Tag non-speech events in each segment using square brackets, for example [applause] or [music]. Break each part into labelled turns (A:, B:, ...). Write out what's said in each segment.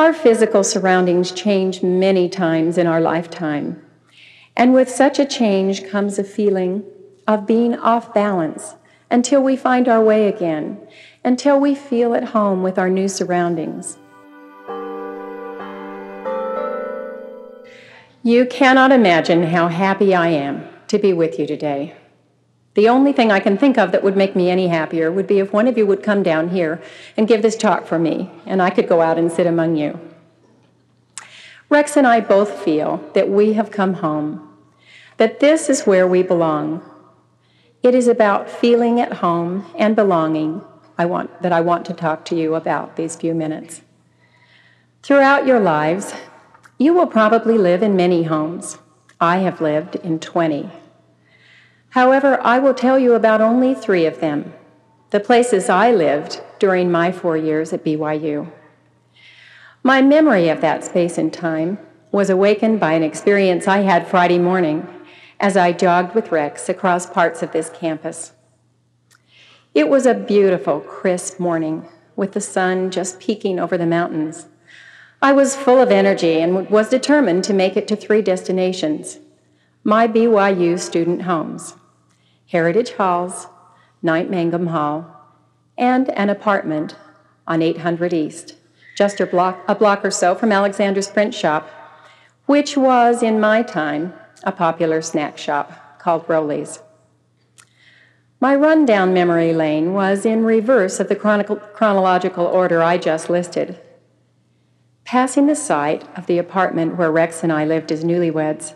A: Our physical surroundings change many times in our lifetime. And with such a change comes a feeling of being off balance until we find our way again, until we feel at home with our new surroundings. You cannot imagine how happy I am to be with you today. The only thing I can think of that would make me any happier would be if one of you would come down here and give this talk for me, and I could go out and sit among you. Rex and I both feel that we have come home, that this is where we belong. It is about feeling at home and belonging I want, that I want to talk to you about these few minutes. Throughout your lives, you will probably live in many homes. I have lived in 20. However, I will tell you about only three of them, the places I lived during my four years at BYU. My memory of that space and time was awakened by an experience I had Friday morning as I jogged with Rex across parts of this campus. It was a beautiful, crisp morning with the sun just peeking over the mountains. I was full of energy and was determined to make it to three destinations my BYU student homes. Heritage Halls, Knight Mangum Hall, and an apartment on 800 East, just a block, a block or so from Alexander's print shop, which was, in my time, a popular snack shop called Roley's. My run down memory lane was in reverse of the chronological order I just listed. Passing the site of the apartment where Rex and I lived as newlyweds,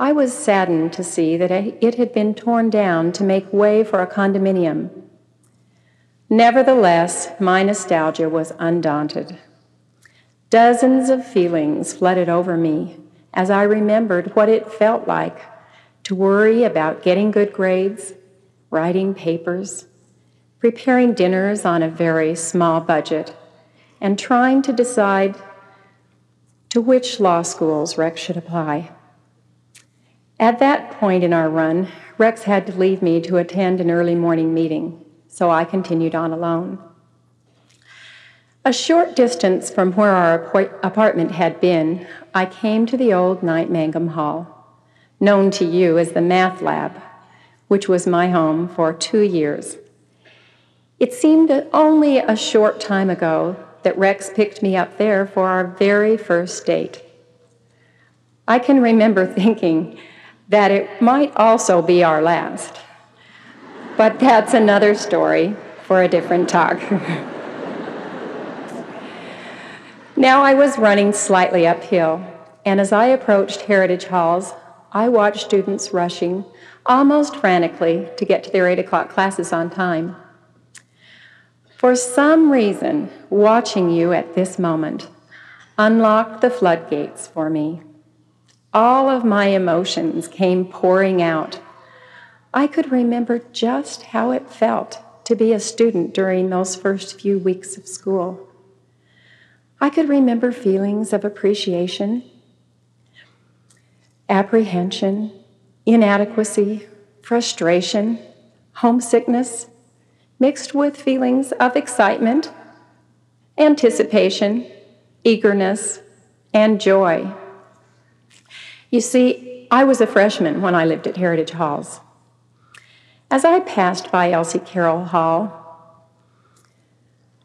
A: I was saddened to see that it had been torn down to make way for a condominium. Nevertheless, my nostalgia was undaunted. Dozens of feelings flooded over me as I remembered what it felt like to worry about getting good grades, writing papers, preparing dinners on a very small budget, and trying to decide to which law schools Rex should apply. At that point in our run, Rex had to leave me to attend an early morning meeting, so I continued on alone. A short distance from where our apartment had been, I came to the old Knight Mangum Hall, known to you as the Math Lab, which was my home for two years. It seemed only a short time ago that Rex picked me up there for our very first date. I can remember [laughs] thinking, that it might also be our last. But that's another story for a different talk. [laughs] now I was running slightly uphill, and as I approached Heritage Halls, I watched students rushing almost frantically to get to their 8 o'clock classes on time. For some reason, watching you at this moment unlocked the floodgates for me. All of my emotions came pouring out. I could remember just how it felt to be a student during those first few weeks of school. I could remember feelings of appreciation, apprehension, inadequacy, frustration, homesickness, mixed with feelings of excitement, anticipation, eagerness, and joy. You see, I was a freshman when I lived at Heritage Halls. As I passed by Elsie Carroll Hall,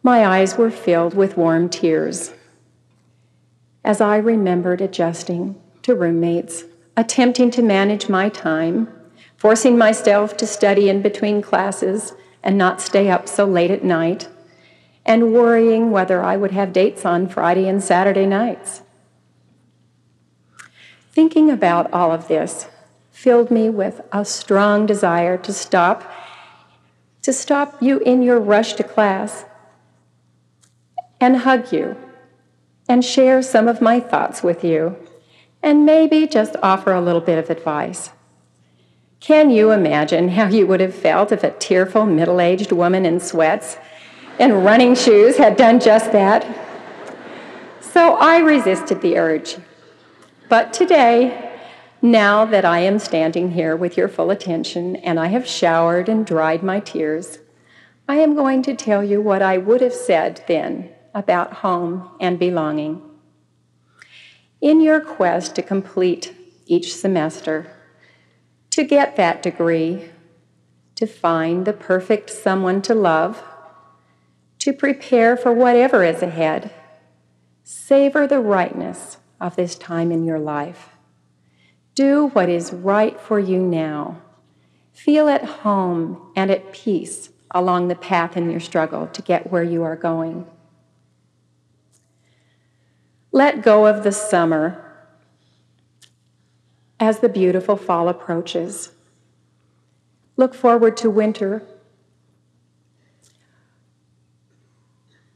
A: my eyes were filled with warm tears as I remembered adjusting to roommates, attempting to manage my time, forcing myself to study in between classes and not stay up so late at night, and worrying whether I would have dates on Friday and Saturday nights. Thinking about all of this filled me with a strong desire to stop, to stop you in your rush to class and hug you and share some of my thoughts with you and maybe just offer a little bit of advice. Can you imagine how you would have felt if a tearful middle aged woman in sweats and running shoes had done just that? So I resisted the urge. But today, now that I am standing here with your full attention and I have showered and dried my tears, I am going to tell you what I would have said then about home and belonging. In your quest to complete each semester, to get that degree, to find the perfect someone to love, to prepare for whatever is ahead, savor the rightness of this time in your life. Do what is right for you now. Feel at home and at peace along the path in your struggle to get where you are going. Let go of the summer as the beautiful fall approaches. Look forward to winter,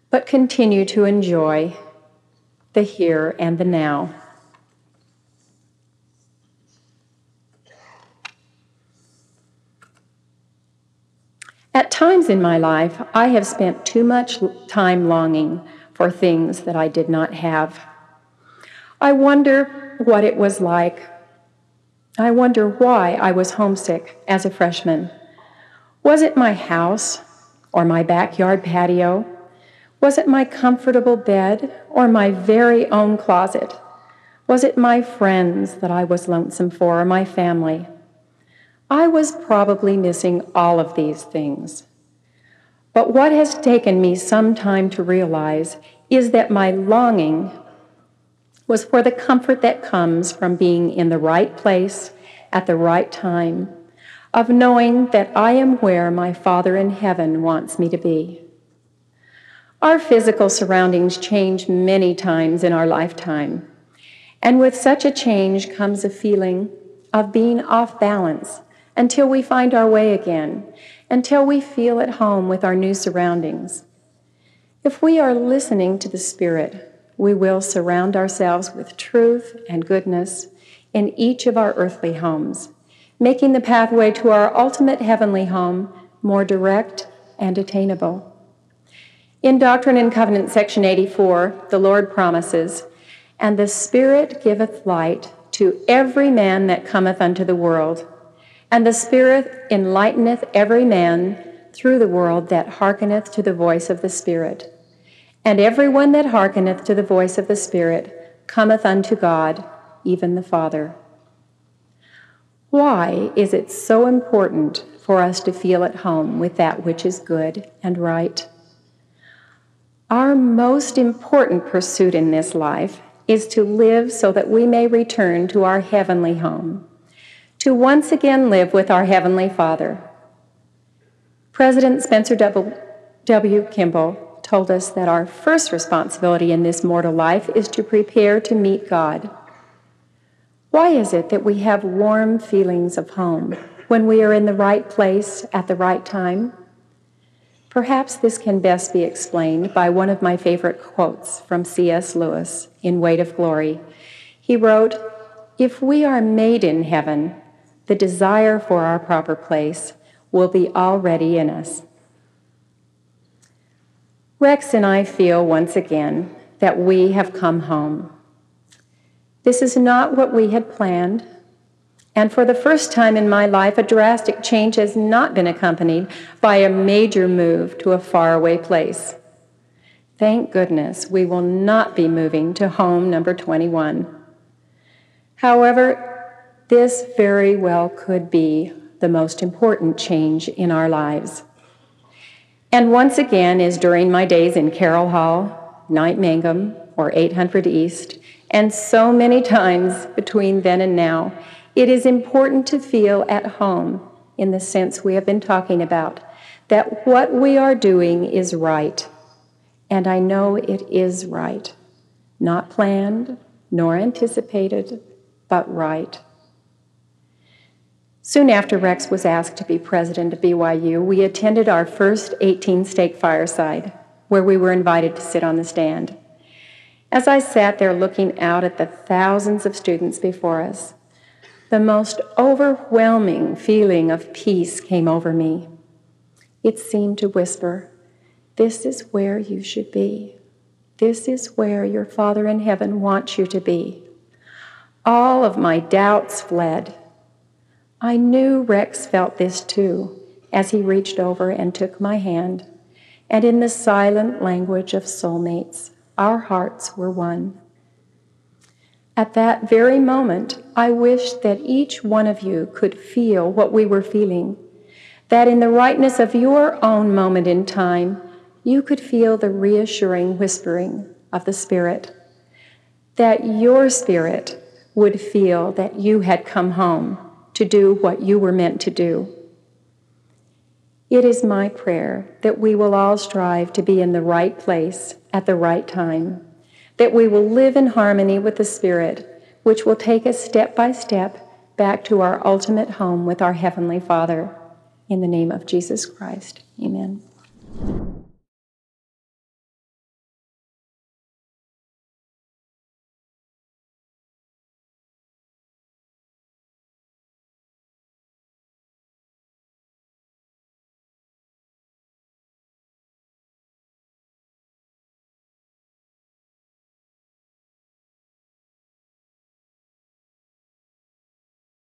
A: but continue to enjoy the here and the now. At times in my life, I have spent too much time longing for things that I did not have. I wonder what it was like. I wonder why I was homesick as a freshman. Was it my house or my backyard patio? Was it my comfortable bed or my very own closet? Was it my friends that I was lonesome for or my family? I was probably missing all of these things. But what has taken me some time to realize is that my longing was for the comfort that comes from being in the right place at the right time, of knowing that I am where my Father in heaven wants me to be. Our physical surroundings change many times in our lifetime, and with such a change comes a feeling of being off balance until we find our way again, until we feel at home with our new surroundings. If we are listening to the Spirit, we will surround ourselves with truth and goodness in each of our earthly homes, making the pathway to our ultimate heavenly home more direct and attainable. In Doctrine and Covenant, section 84, the Lord promises, And the Spirit giveth light to every man that cometh unto the world. And the Spirit enlighteneth every man through the world that hearkeneth to the voice of the Spirit. And every one that hearkeneth to the voice of the Spirit cometh unto God, even the Father. Why is it so important for us to feel at home with that which is good and right? Our most important pursuit in this life is to live so that we may return to our heavenly home to once again live with our Heavenly Father. President Spencer W. Kimball told us that our first responsibility in this mortal life is to prepare to meet God. Why is it that we have warm feelings of home when we are in the right place at the right time? Perhaps this can best be explained by one of my favorite quotes from C.S. Lewis in Weight of Glory. He wrote, If we are made in heaven, the desire for our proper place will be already in us. Rex and I feel once again that we have come home. This is not what we had planned, and for the first time in my life, a drastic change has not been accompanied by a major move to a faraway place. Thank goodness we will not be moving to home number 21. However, this very well could be the most important change in our lives. And once again, as during my days in Carroll Hall, Knight Mangum, or 800 East, and so many times between then and now, it is important to feel at home in the sense we have been talking about, that what we are doing is right. And I know it is right. Not planned, nor anticipated, but right. Soon after Rex was asked to be president of BYU, we attended our first 18 stake fireside, where we were invited to sit on the stand. As I sat there looking out at the thousands of students before us, the most overwhelming feeling of peace came over me. It seemed to whisper, This is where you should be. This is where your Father in heaven wants you to be. All of my doubts fled. I knew Rex felt this too as he reached over and took my hand and in the silent language of soulmates, our hearts were one. At that very moment, I wish that each one of you could feel what we were feeling, that in the rightness of your own moment in time, you could feel the reassuring whispering of the Spirit, that your spirit would feel that you had come home to do what you were meant to do. It is my prayer that we will all strive to be in the right place at the right time, that we will live in harmony with the Spirit, which will take us step by step back to our ultimate home with our Heavenly Father. In the name of Jesus Christ, amen.